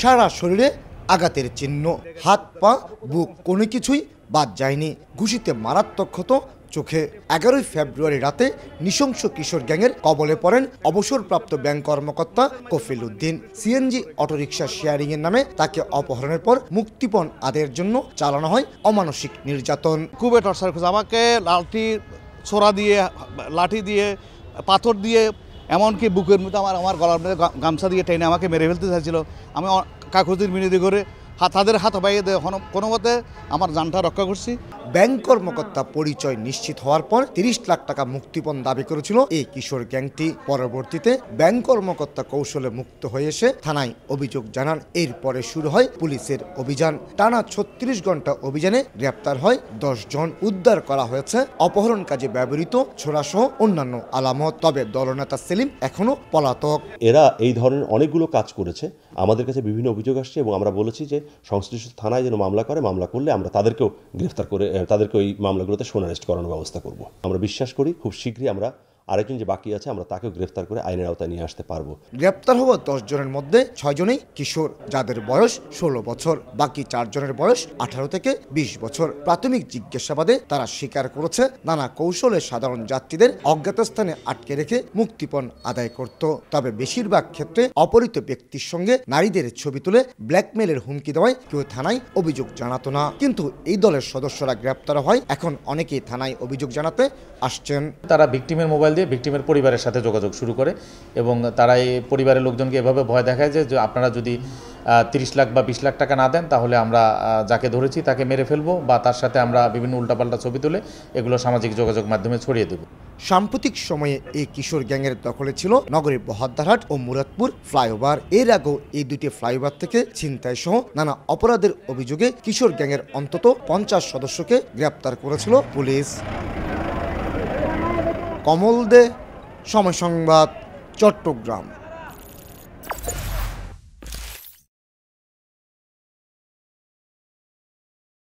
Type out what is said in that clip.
সারা শরীরে আঘাতের চিহ্ন। হাত, পা, বুক, কোনো কিছুই বাদ যায়নি। ঘুষিতে মারাত্মক ক্ষত চোখে। এগারোই ফেব্রুয়ারি রাতে নৃশংস কিশোর গ্যাংয়ের কবলে পড়েন অবসরপ্রাপ্ত ব্যাংক কর্মকর্তা কফিল উদ্দিন। সিএনজি অটোরিকশা শেয়ারিংয়ের নামে তাকে অপহরণের পর মুক্তিপণ আদের জন্য চালানো হয় অমানসিক নির্যাতন। খুবই টর্চার আমাকে লাঠি, ছোড়া দিয়ে, লাঠি দিয়ে, পাথর দিয়ে এমনকি বুকের মধ্যে আমার আমার গলার মধ্যে গামছা দিয়ে টেনে আমাকে মেরে ফেলতে চাইছিল। আমি কাকুতির মিনিদি করে তাদের হাত বাইয়ে দিয়ে। কোনো- মতে আমার জানটা রক্ষা করছি। ব্যাংক কর্মকর্তা পরিচয় নিশ্চিত হওয়ার পর তিরিশ লাখ টাকা মুক্তিপণ দাবি করেছিল এই কিশোর গ্যাংটি। পরবর্তীতে ব্যাংক কর্মকর্তা কৌশলে মুক্ত হয়ে এসে থানায় অভিযোগ জানান। এরপরে শুরু হয় পুলিশের অভিযান। টানা ছত্রিশ ঘণ্টা অভিযানে গ্রেপ্তার হয় দশ জন। উদ্ধার করা হয়েছে। অপহরণ কাজে ব্যবহৃত ছোড়াসহ অন্যান্য আলামত। তবে দলনেতা সেলিম এখনও পলাতক। এরা এই ধরনের অনেকগুলো কাজ করেছে। আমাদের কাছে বিভিন্ন অভিযোগ আসছে এবং আমরা বলেছি যে সংশ্লিষ্ট থানায় যেন মামলা করে, মামলা করলে আমরা তাদেরকেও গ্রেফতার করে তাদেরকে ওই মামলাগুলোতে সোনারেস্ট করানোর ব্যবস্থা করব। আমরা বিশ্বাস করি, খুব শীঘ্রই আমরা আরেকজন যে বাকি আছে আমরা তাকেও গ্রেফতার করে আইনের আওতায় নিয়ে আসতে পারব। গ্রেপ্তার হওয়া দশ জনের মধ্যে ছয়জনই কিশোর যাদের বয়স ষোলো বছর। বাকি চারজনের বয়স আঠারো থেকে বিশ বছর। প্রাথমিক জিজ্ঞাসাবাদে তারা স্বীকার করেছে নানা কৌশলে সাধারণ যাত্রীদের অজ্ঞাতস্থানে আটকে রেখে মুক্তিপণ আদায় করত। তবে বেশিরভাগ ক্ষেত্রে অপহৃত ব্যক্তির সঙ্গে নারীদের ছবি তুলে ব্ল্যাকমেলের হুমকি দেওয়ায় কেউ থানায় অভিযোগ জানাতো না। কিন্তু এই দলের সদস্যরা গ্রেপ্তার হয়। এখন অনেকেই থানায় অভিযোগ জানাতে আসছেন। তারা ভিকটিমের মোবাইল দিয়ে ভিকটিমের পরিবারের সাথে যোগাযোগ শুরু করে এবং তারা এই পরিবারের লোকজনকে এভাবে ভয় দেখায় যে আপনারা যদি তিরিশ লাখ বা বিশ লাখ টাকা না দেন, তাহলে আমরা যাকে ধরেছি তাকে মেরে ফেলব বা তার সাথে আমরা বিভিন্ন উল্টাপাল্টা ছবি তুলে এগুলো সামাজিক যোগাযোগ মাধ্যমে ছড়িয়ে দেবো। সাম্প্রতিক সময়ে এই কিশোর গ্যাংয়ের দখলে ছিল নগরীর বহদ্দারহাট ও মুরাদপুর ফ্লাইওভার। এর আগেও এই দুটি ফ্লাইওভার থেকে ছিনতাই সহ নানা অপরাধের অভিযোগে কিশোর গ্যাংয়ের অন্তত পঞ্চাশ সদস্যকে গ্রেপ্তার করেছিল পুলিশ। কমল দে সময় সংবাদ চট্টগ্রাম।